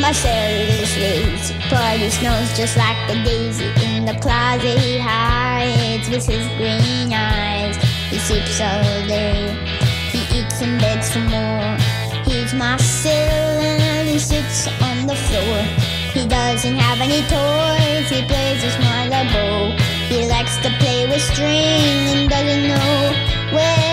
Marcel is lazy, but he snows just like a daisy. In the closet he hides with his green eyes. He sleeps all day, he eats and begs for more. He's Marcel and he sits on the floor. He doesn't have any toys, he plays a smaller bow. He likes to play with string and doesn't know where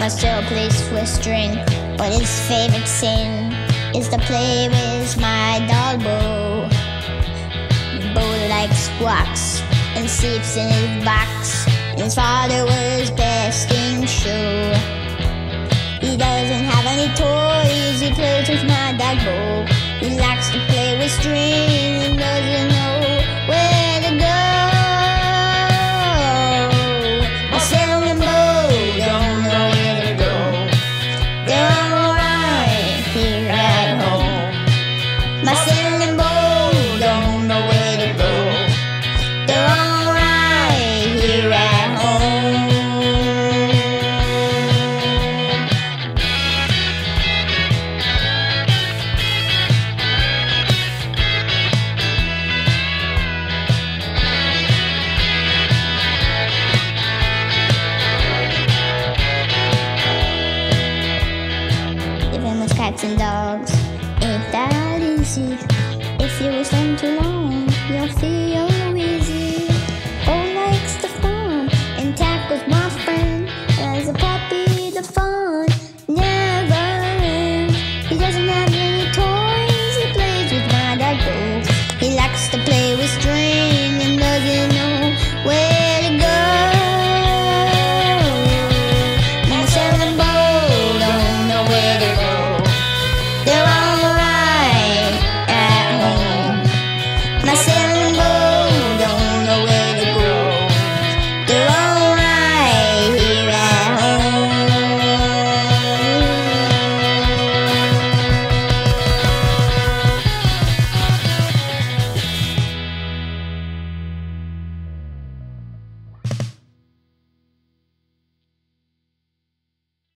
Marcel plays with string, but his favorite sin is to play with my doll Beau. Beau likes squawks and sleeps in his box. His father was best in show. He doesn't have any toys, he plays with my dog Beau. He likes to play with string cats and dogs ain't that easy if you them too long.